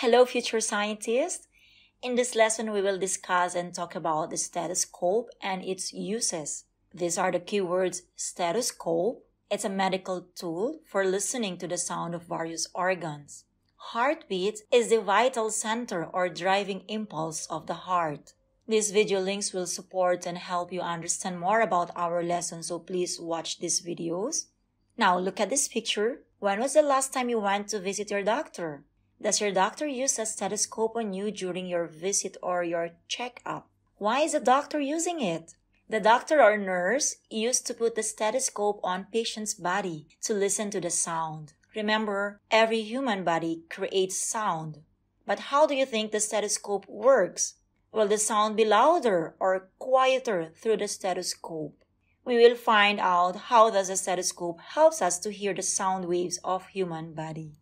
Hello, future scientists! In this lesson, we will discuss and talk about the stethoscope and its uses. These are the keywords stethoscope. It's a medical tool for listening to the sound of various organs. Heartbeat is the vital center or driving impulse of the heart. These video links will support and help you understand more about our lesson, so please watch these videos. Now look at this picture. When was the last time you went to visit your doctor? Does your doctor use a stethoscope on you during your visit or your checkup? Why is the doctor using it? The doctor or nurse used to put the stethoscope on patient's body to listen to the sound. Remember, every human body creates sound. But how do you think the stethoscope works? Will the sound be louder or quieter through the stethoscope? We will find out how does the stethoscope helps us to hear the sound waves of human body.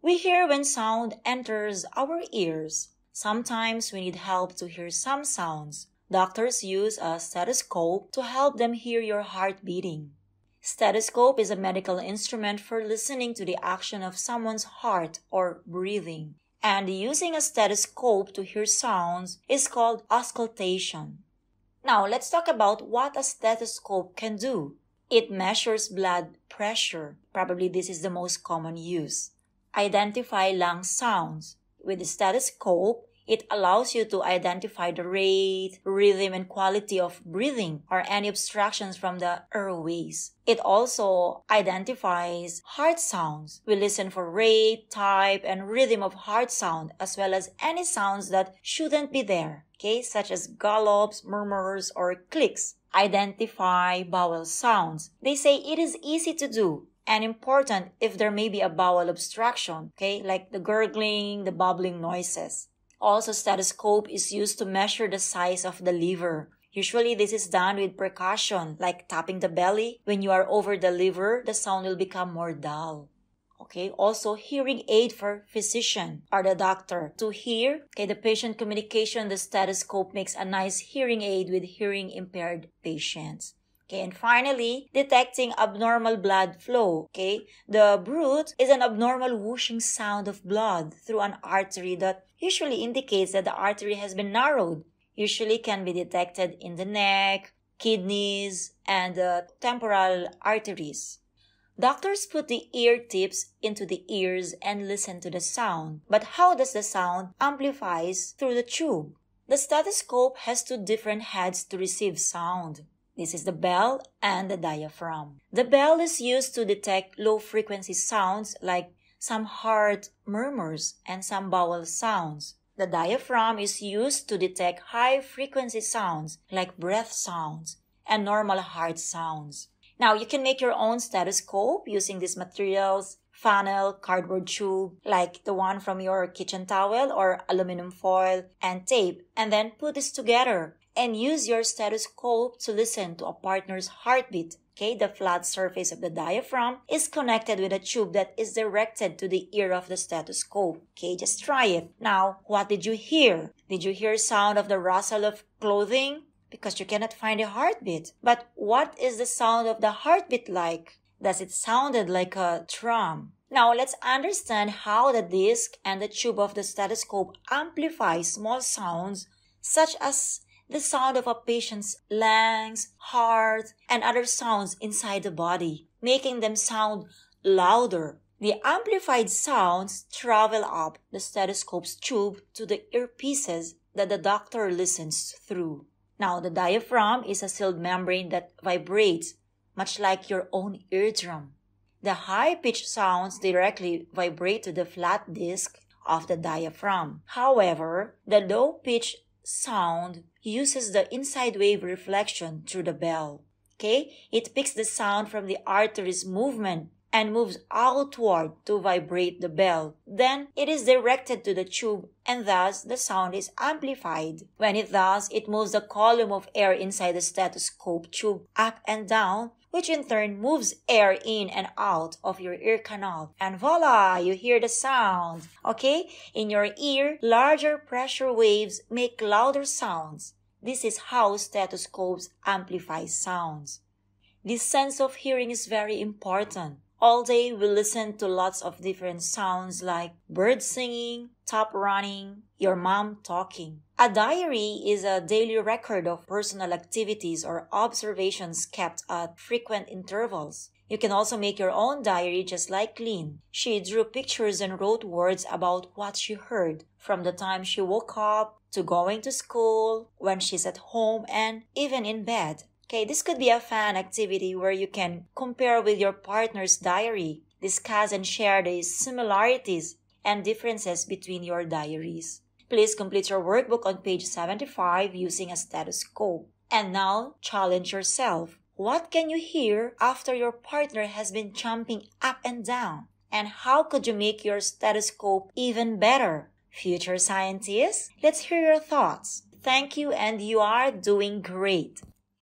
We hear when sound enters our ears. Sometimes we need help to hear some sounds. Doctors use a stethoscope to help them hear your heart beating. Stethoscope is a medical instrument for listening to the action of someone's heart or breathing. And using a stethoscope to hear sounds is called auscultation. Now let's talk about what a stethoscope can do. It measures blood pressure. Probably this is the most common use identify lung sounds. With the stethoscope, it allows you to identify the rate, rhythm, and quality of breathing or any obstructions from the airways. It also identifies heart sounds. We listen for rate, type, and rhythm of heart sound as well as any sounds that shouldn't be there, okay, such as gallops, murmurs, or clicks. Identify bowel sounds. They say it is easy to do and important if there may be a bowel obstruction, okay, like the gurgling, the bubbling noises. Also, stethoscope is used to measure the size of the liver. Usually, this is done with percussion, like tapping the belly. When you are over the liver, the sound will become more dull. Okay, also hearing aid for physician or the doctor to hear. Okay, the patient communication, the stethoscope makes a nice hearing aid with hearing impaired patients. Okay, and finally, detecting abnormal blood flow. Okay, the bruit is an abnormal whooshing sound of blood through an artery that usually indicates that the artery has been narrowed. Usually can be detected in the neck, kidneys, and temporal arteries. Doctors put the ear tips into the ears and listen to the sound. But how does the sound amplifies through the tube? The stethoscope has two different heads to receive sound. This is the bell and the diaphragm. The bell is used to detect low frequency sounds like some heart murmurs and some bowel sounds. The diaphragm is used to detect high frequency sounds like breath sounds and normal heart sounds. Now you can make your own stethoscope using these materials, funnel, cardboard tube, like the one from your kitchen towel or aluminum foil and tape, and then put this together and use your stethoscope to listen to a partner's heartbeat. Okay, the flat surface of the diaphragm is connected with a tube that is directed to the ear of the stethoscope. Okay, just try it. Now, what did you hear? Did you hear sound of the rustle of clothing? Because you cannot find a heartbeat. But what is the sound of the heartbeat like? Does it sounded like a drum? Now let's understand how the disc and the tube of the stethoscope amplify small sounds such as the sound of a patient's lungs, heart, and other sounds inside the body, making them sound louder. The amplified sounds travel up the stethoscope's tube to the earpieces that the doctor listens through. Now, the diaphragm is a sealed membrane that vibrates, much like your own eardrum. The high pitched sounds directly vibrate to the flat disc of the diaphragm. However, the low pitched sound uses the inside wave reflection through the bell. Okay? It picks the sound from the artery's movement and moves outward to vibrate the bell. Then it is directed to the tube and thus the sound is amplified. When it does, it moves the column of air inside the stethoscope tube up and down which in turn moves air in and out of your ear canal. And voila, you hear the sound. Okay? In your ear, larger pressure waves make louder sounds. This is how stethoscopes amplify sounds. This sense of hearing is very important. All day we listen to lots of different sounds like birds singing, top running, your mom talking. A diary is a daily record of personal activities or observations kept at frequent intervals. You can also make your own diary just like Lynn. She drew pictures and wrote words about what she heard from the time she woke up to going to school, when she's at home, and even in bed. Okay, this could be a fun activity where you can compare with your partner's diary, discuss and share the similarities and differences between your diaries. Please complete your workbook on page 75 using a stethoscope. And now, challenge yourself. What can you hear after your partner has been jumping up and down? And how could you make your stethoscope even better? Future scientists, let's hear your thoughts. Thank you, and you are doing great.